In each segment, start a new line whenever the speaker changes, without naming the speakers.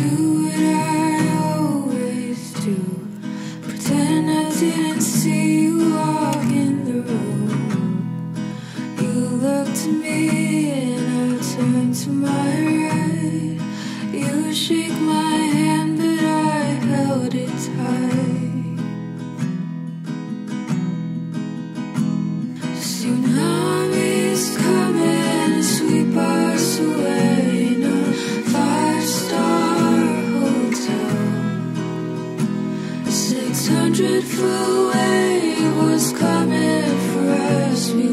do it. Six hundred foot wave was coming for us. We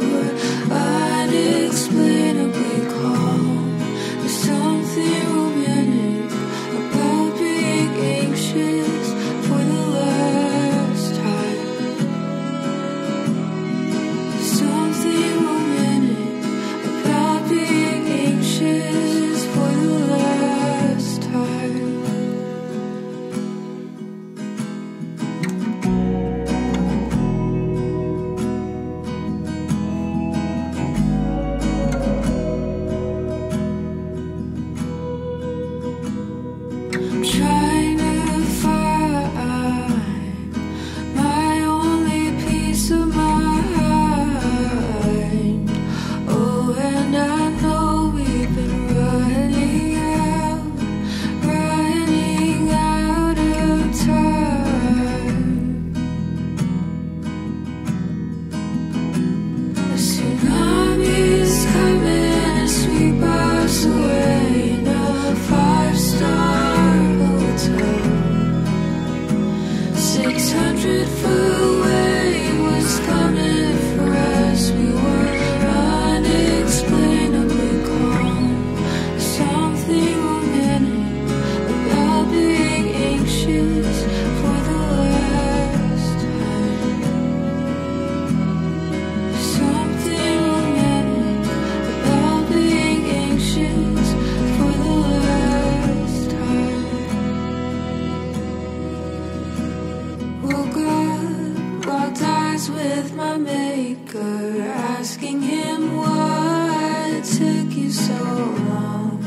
with my maker, asking him why it took you so long.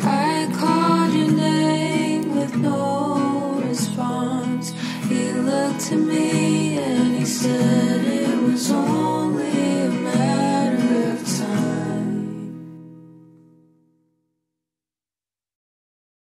I called your name with no response. He looked at me and he said it was only.